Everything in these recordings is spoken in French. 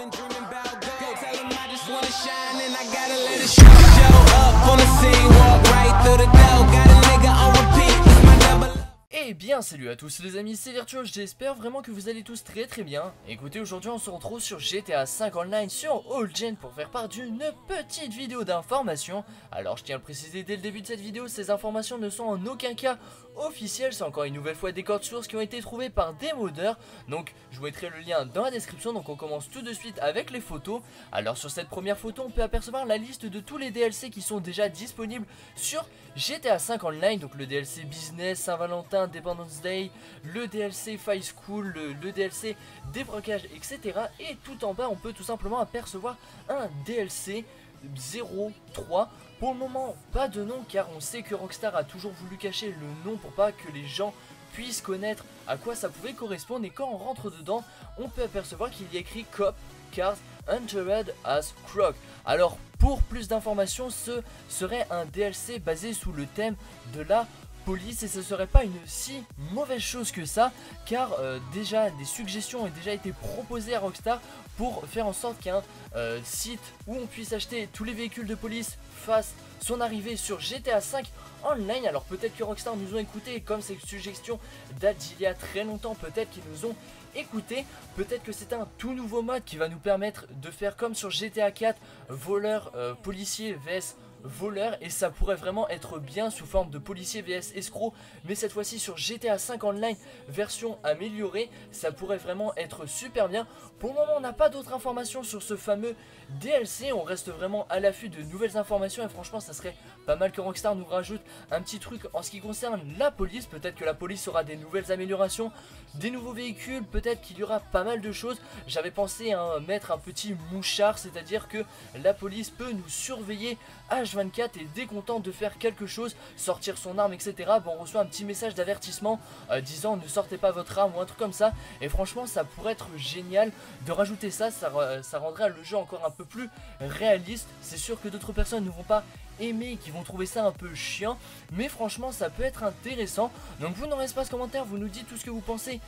Dreaming about gold, tell 'em I just wanna shine and I gotta let it. Show up on salut à tous les amis, c'est Virtuos, j'espère vraiment que vous allez tous très très bien. Écoutez, aujourd'hui on se retrouve sur GTA 5 Online sur AllGen pour faire part d'une petite vidéo d'information. Alors je tiens à le préciser dès le début de cette vidéo, ces informations ne sont en aucun cas officielles. C'est encore une nouvelle fois des codes sources qui ont été trouvés par des modeurs. Donc je vous mettrai le lien dans la description, donc on commence tout de suite avec les photos. Alors sur cette première photo, on peut apercevoir la liste de tous les DLC qui sont déjà disponibles sur GTA 5 Online. Donc le DLC Business, Saint-Valentin, Le DLC File School, le, DLC débrocage, etc. Et tout en bas, on peut tout simplement apercevoir un DLC 03. Pour le moment, pas de nom car on sait que Rockstar a toujours voulu cacher le nom pour pas que les gens puissent connaître à quoi ça pouvait correspondre et quand on rentre dedans, on peut apercevoir qu'il y a écrit Cop, Cars, Entered as Croc. Alors pour plus d'informations, ce serait un DLC basé sous le thème de la police et ce serait pas une si mauvaise chose que ça car euh, déjà des suggestions ont déjà été proposées à Rockstar pour faire en sorte qu'un euh, site où on puisse acheter tous les véhicules de police fasse son arrivée sur GTA 5 online. Alors peut-être que Rockstar nous ont écouté comme ces suggestions datent d'il y a très longtemps peut-être qu'ils nous ont écouté peut-être que c'est un tout nouveau mode qui va nous permettre de faire comme sur GTA 4 voleur euh, policier vs voleur et ça pourrait vraiment être bien sous forme de policier vs escroc mais cette fois-ci sur GTA 5 Online version améliorée ça pourrait vraiment être super bien. Pour le moment on n'a pas d'autres informations sur ce fameux DLC on reste vraiment à l'affût de nouvelles informations et franchement ça serait pas mal que Rockstar nous rajoute un petit truc en ce qui concerne la police. Peut-être que la police aura des nouvelles améliorations des nouveaux véhicules peut-être qu'il y aura pas mal de choses. J'avais pensé à mettre un petit mouchard c'est à dire que la police peut nous surveiller à 24 et dès qu'on tente de faire quelque chose, sortir son arme, etc., bon, on reçoit un petit message d'avertissement euh, disant ne sortez pas votre arme ou un truc comme ça. Et franchement, ça pourrait être génial de rajouter ça, ça, ça rendrait le jeu encore un peu plus réaliste. C'est sûr que d'autres personnes ne vont pas aimer, qui vont trouver ça un peu chiant, mais franchement ça peut être intéressant. Donc vous n'en pas ce commentaire, vous nous dites tout ce que vous pensez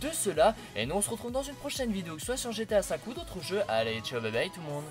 de cela, et nous on se retrouve dans une prochaine vidéo, soit sur GTA 5 ou d'autres jeux. Allez, ciao, bye bye tout le monde